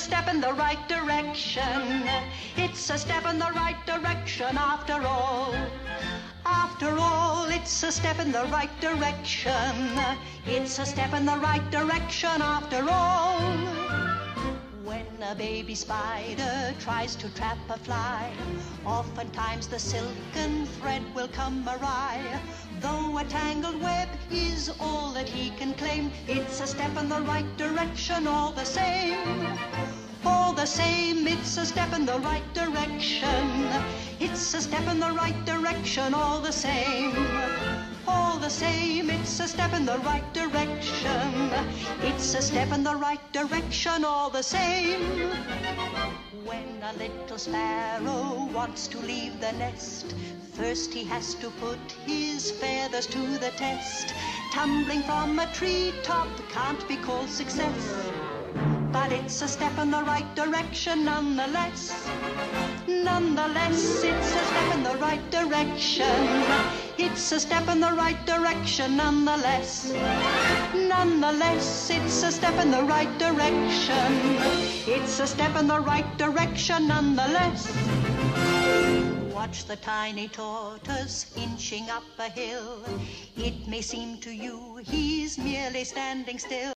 step in the right direction. It's a step in the right direction after all. After all, it's a step in the right direction. It's a step in the right direction after all. When a baby spider tries to trap a fly, oftentimes the silken thread will come awry. Though a tangled web is all that he can claim, it's a step in the right direction all the same. It's a step in the right direction. It's a step in the right direction all the same. All the same, it's a step in the right direction. It's a step in the right direction all the same. When a little sparrow wants to leave the nest, first he has to put his feathers to the test. Tumbling from a treetop can't be called success. But it's a step in the right direction nonetheless. Nonetheless, it's a step in the right direction. It's a step in the right direction nonetheless. Nonetheless, it's a step in the right direction. It's a step in the right direction nonetheless. Watch the tiny tortoise inching up a hill. It may seem to you he's merely standing still.